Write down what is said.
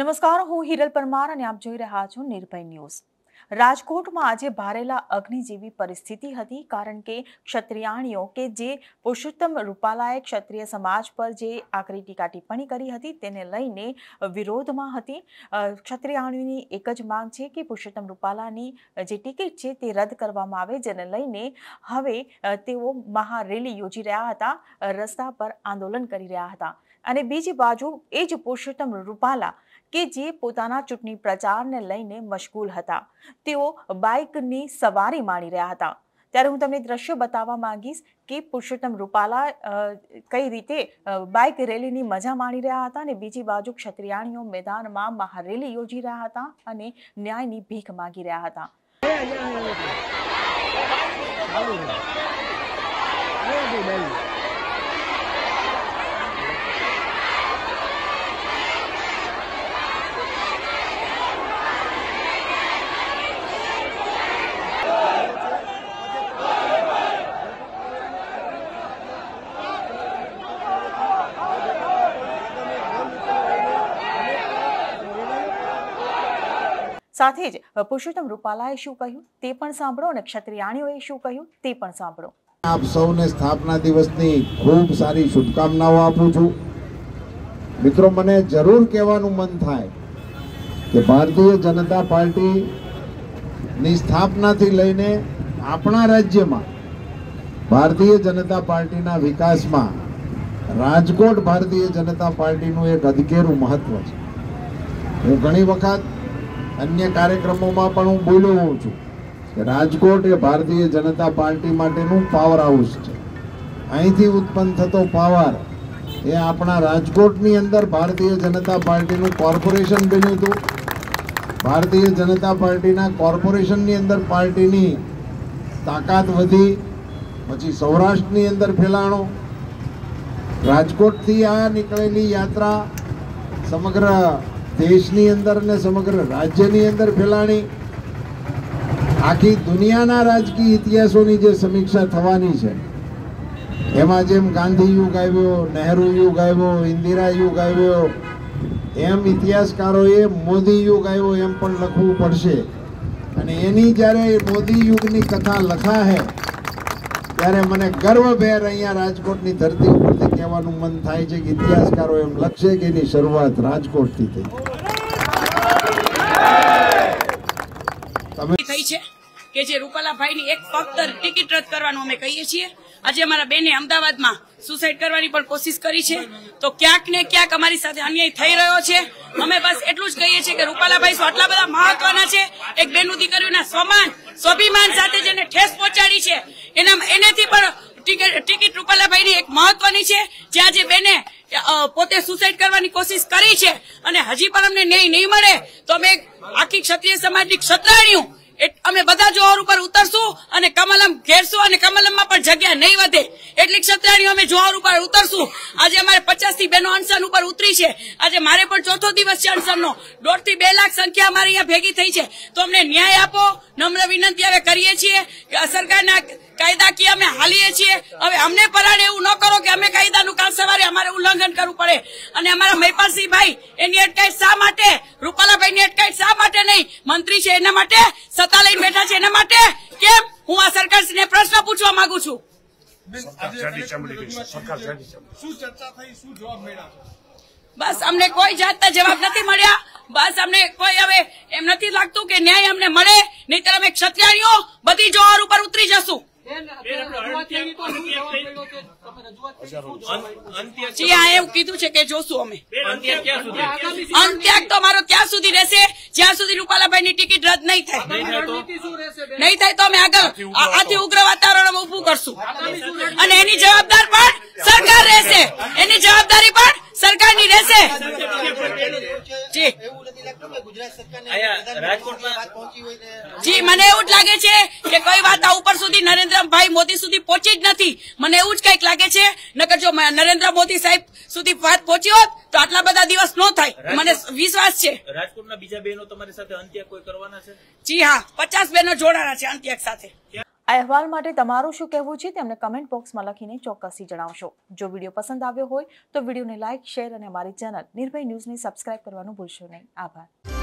નમસ્કાર, હું હિરલ પરમાર અને આપ જોઈ રહ્યા છો નિર્ભય ન્યૂઝ. રાજકોટમાં આજે ભારેલા અગ્નિ જેવી પરિસ્થિતિ હતી કારણ કે ક્ષત્રિયાણીઓ કે જે પુરુષોત્તમ રૂપાલાએ ક્ષત્રિય સમાજ પર જે આકરી ટીકા ટિપ્પણી કરી હતી તેને લઈને વિરોધમાં હતી. ક્ષત્રિયાણીઓની એક જ માંગ છે કે પુરુષોત્તમ રૂપાલાની જે ટિકિટ છે તે રદ કરવામાં આવે, જેને લઈને હવે તેઓ મહારેલી યોજી રહ્યા હતા, રસ્તા પર આંદોલન કરી રહ્યા હતા. અને બીજી બાજુ એ જ પુરુષોત્તમ રૂપાલા કે જે પોતાના ચૂંટણી પ્રચારને લઈને મશગુલ હતા. તેઓ બાઇકની સવારી માણી રહ્યા હતા. ત્યારે હું તમને દ્રશ્યો બતાવવા માંગીશ કે પુરુષોત્તમ રૂપાલા કઈ રીતે બાઇક રેલીની મજા માણી રહ્યા હતા અને બીજી બાજુ ક્ષત્રિયાણીઓ મેદાનમાં મહારેલી યોજી રહ્યા હતા અને ન્યાયની ભીખ માગી રહ્યા હતા. સાથે જ પુરુષોત્તમ રૂપાલાએ શું કહ્યું? તે પણ સાંભળો અને ક્ષત્રિયાણીઓએ શું કહ્યું? તે પણ સાંભળો. આપ સૌને સ્થાપના દિવસની ખૂબ સારી શુભકામનાઓ આપું છું. મિત્રો, મને જરૂર કહેવાનું મન થાય કે ભારતીય જનતા પાર્ટીની સ્થાપનાથી લઈને આપણા રાજ્યમાં, ભારતીય જનતા પાર્ટીના વિકાસમાં, રાજકોટ ભારતીય જનતા પાર્ટીનું એક અધકેરું મહત્વ છે. હું ઘણી વખત અન્ય કાર્યક્રમોમાં પણ હું બોલ્યો હોઉં છું રાજકોટ એ ભારતીય જનતા પાર્ટી માટેનું પાવર હાઉસ છે. અહીંથી ઉત્પન્ન થતો પાવર એ આપણા રાજકોટની અંદર ભારતીય જનતા પાર્ટીનું કોર્પોરેશન બન્યું હતું. ભારતીય જનતા પાર્ટીના કોર્પોરેશનની અંદર પાર્ટીની તાકાત વધી, પછી સૌરાષ્ટ્રની અંદર ફેલાણો. રાજકોટથી આ નીકળેલી યાત્રા સમગ્ર દેશની અંદર ને સમગ્ર રાજ્યની અંદર ફેલાણી. આખી દુનિયાના રાજકીય ઇતિહાસોની જે સમીક્ષા થવાની છે, એમાં જેમ ગાંધી યુગ આવ્યો, નહેરુ યુગ આવ્યો, ઇન્દિરા યુગ આવ્યો, એમ ઇતિહાસકારોએ મોદી યુગ આવ્યો એમ પણ લખવું પડશે. અને એની જ્યારે મોદી યુગની કથા લખાહે ત્યારે મને ગર્વભેર અહીંયા રાજકોટની ધરતી ઉપરથી કહેવાનું મન થાય છે કે ઇતિહાસકારો એમ લખશે કે એની શરૂઆત રાજકોટથી થઈ. થઈ છે કે જે રૂપાલાભાઈની એક ફક્ત ટિકિટ રદ કરવાનું અમે કહીએ છીએ. આજે અમારા બેને અમદાવાદમાં સુસાઇડ કરવાની પણ કોશિશ કરી છે. તો ક્યાંક ને ક્યાંક અમારી સાથે અન્યાય થઈ રહ્યો છે. અમે બસ એટલું જ કહીએ છીએ કે રૂપાલાભાઈ શું આટલા બધા મહત્વના છે? એક બેનું દીકરીઓના સ્વમાન સ્વાભિમાન સાથે જેને ઠેસ પહોંચાડી છે, એના એનાથી પણ ટિકિટ રૂપાલાભાઈની એક મહત્વની છે. જ્યાં જે બેને પોતે સુસાઇડ કરવાની કોશિશ કરી છે અને હજી પણ અમને ન્યાય નહીં મળે, તો અમે આખી ક્ષત્રિય સમાજની ક્ષત્રાણીઓ. અમે બધા જોહર ઉપર ઉતરશું અને કમલમ ઘેરશું અને કમલમમાં પણ જગ્યા નહીં વધે. એટલી ક્ષત્રાણીઓ અમે જોહર ઉપર ઉતરશું. આજે અમારે પચાસથી બેનો અનશન ઉપર ઉતરી છે. આજે મારે પણ ચોથો દિવસ છે અનશનનો દોઢથી બે લાખ સંખ્યા અમારી અહીંયા ભેગી થઈ છે. તો અમને ન્યાય આપો. નમ્ર વિનંતી હવે કરીએ છીએ સરકારના કાયદાકીય અમે હાલીએ છીએ. હવે અમને પરાણે એવું ન કે અમે કાયદાનું કાલ સવારે અમારે ઉલ્લંઘન કરવું પડે. અને અમારા મહિપાલસિંહ ભાઈ એની અટકાયત શા માટે? રૂપાલાભાઈ ની અટકાયત શા માટે નહીં? મંત્રી છે એના માટે? સત્તા લઈને બેઠા છે એના માટે? કેમ? હું આ સરકારશ્રીને પ્રશ્ન પૂછવા માંગુ છું. બસ અમને કોઈ જાતના જવાબ નથી મળ્યા. બસ અમને કોઈ હવે એમ નથી લાગતું કે ન્યાય અમને મળે નહીતર અમે ક્ષત્રિયાણીઓ બધી જોવાર ઉપર ઉતરી જશું. એવું કીધું છે કે જોશું અમે. અંત્યાગ તો મારો ત્યાં સુધી રહેશે જ્યાં સુધી રૂપાલાભાઈ ની ટિકિટ રદ નહીં થાય. નહીં થાય તો? અમે આગળ આ- આથી ઉગ્ર વાતાવરણ ઉભું કરશું. અને એની જવાબદાર પણ સરકાર રહેશે. એની જવાબદારી પણ સરકારની રહેશે. જી. જી મને એવું જ લાગે છે કે કઈ વાત આ ઉપર સુધી નરેન્દ્રભાઈ મોદી સુધી પહોંચી જ નથી. મને એવું જ કંઈક લાગે છે નકર જો નરેન્દ્ર મોદી સાહેબ સુધી વાત પહોંચી હોત તો આટલા બધા દિવસ નો થાય. મને વિશ્વાસ છે. રાજકોટના બીજા બહેનો તમારી સાથે અંત્ય કોઈ કરવાના છે? જી હા પચાસ બહેનો જોડાના છે અંત્યક સાથે. આ અહેવાલ માટે તમારું શું કહેવું છે તેમને કમેન્ટ બોક્સમાં લખીને ચોક્કસથી જણાવશો. જો વીડિયો પસંદ આવ્યો હોય તો વિડીયોને લાઇક શેર અને અમારી ચેનલ નિર્ભય ન્યૂઝને સબસ્ક્રાઇબ કરવાનું ભૂલશો નહીં. આભાર.